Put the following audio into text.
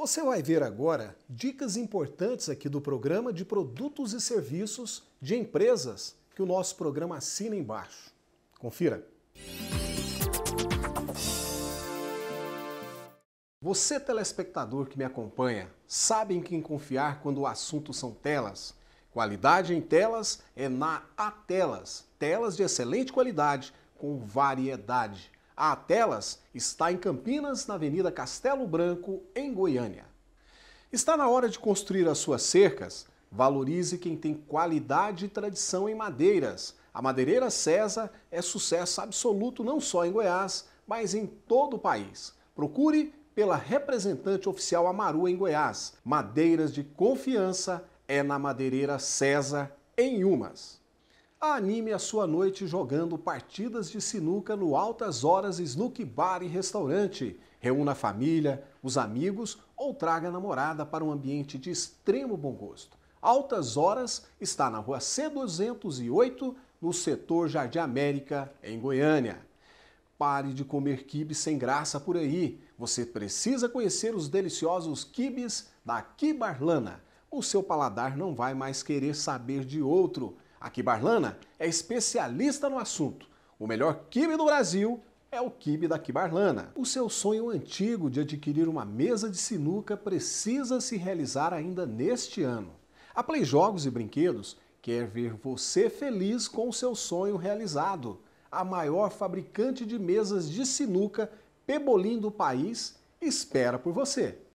Você vai ver agora dicas importantes aqui do programa de produtos e serviços de empresas que o nosso programa assina embaixo. Confira. Você, telespectador que me acompanha, sabe em quem confiar quando o assunto são telas? Qualidade em telas é na Atelas. Telas de excelente qualidade, com variedade. A Atelas está em Campinas, na Avenida Castelo Branco, em Goiânia. Está na hora de construir as suas cercas? Valorize quem tem qualidade e tradição em madeiras. A Madeireira César é sucesso absoluto não só em Goiás, mas em todo o país. Procure pela representante oficial Amaru em Goiás. Madeiras de confiança é na Madeireira César, em Umas. Anime a sua noite jogando partidas de sinuca no Altas Horas Snook Bar e Restaurante. Reúna a família, os amigos ou traga a namorada para um ambiente de extremo bom gosto. Altas Horas está na rua C208, no setor Jardim América, em Goiânia. Pare de comer quibes sem graça por aí. Você precisa conhecer os deliciosos quibes da Kibarlana o seu paladar não vai mais querer saber de outro. A Kibarlana é especialista no assunto. O melhor quibe do Brasil é o quibe da Kibarlana. O seu sonho antigo de adquirir uma mesa de sinuca precisa se realizar ainda neste ano. A Play Jogos e Brinquedos quer ver você feliz com o seu sonho realizado. A maior fabricante de mesas de sinuca Pebolim do país espera por você.